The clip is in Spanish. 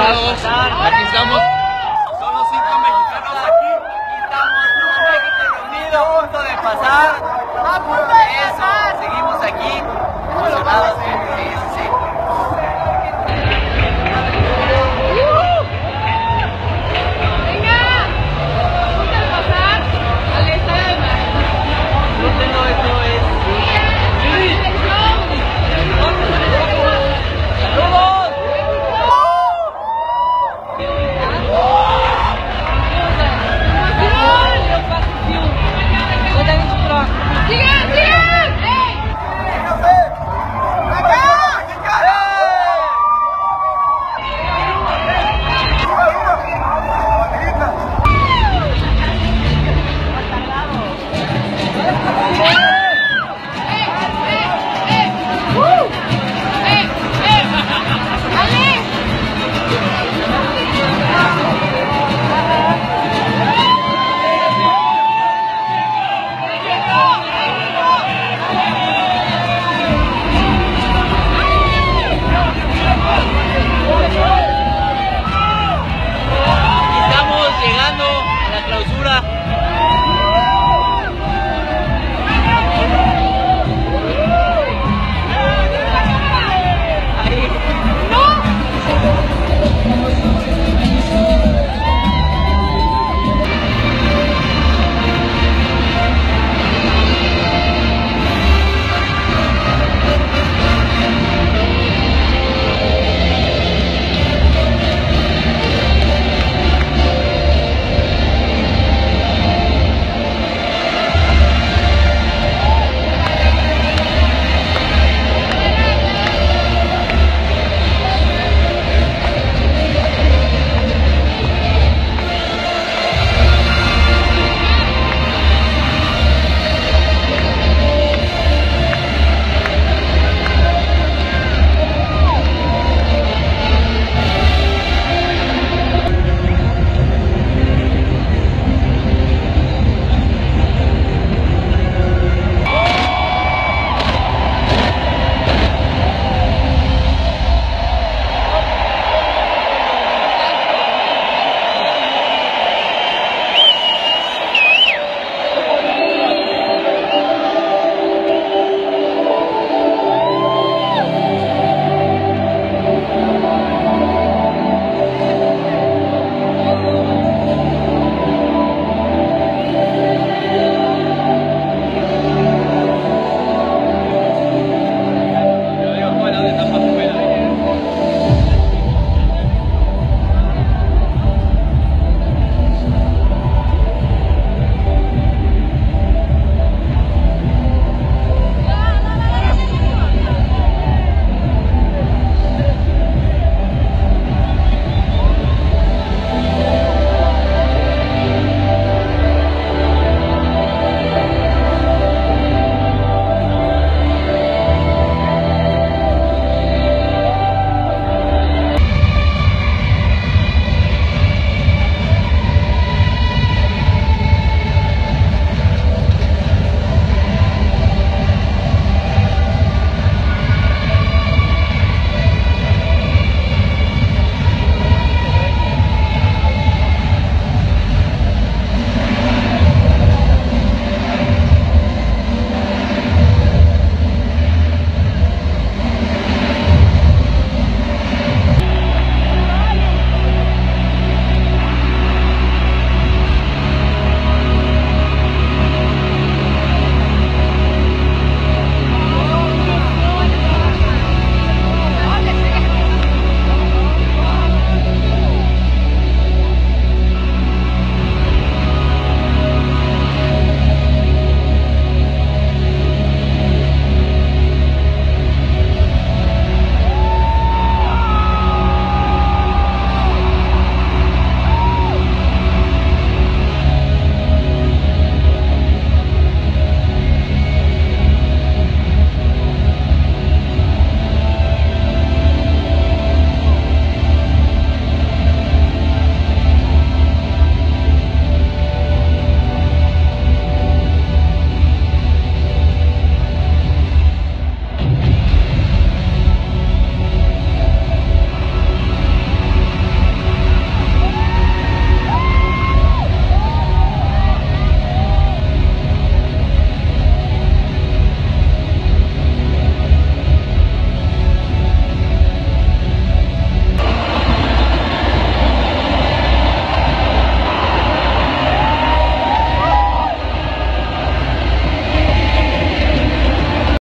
Aquí estamos. Somos cinco mexicanos aquí. Aquí estamos. México unido, a punto de pasar. A punto de pasar. Seguimos aquí. Emocionados. You guys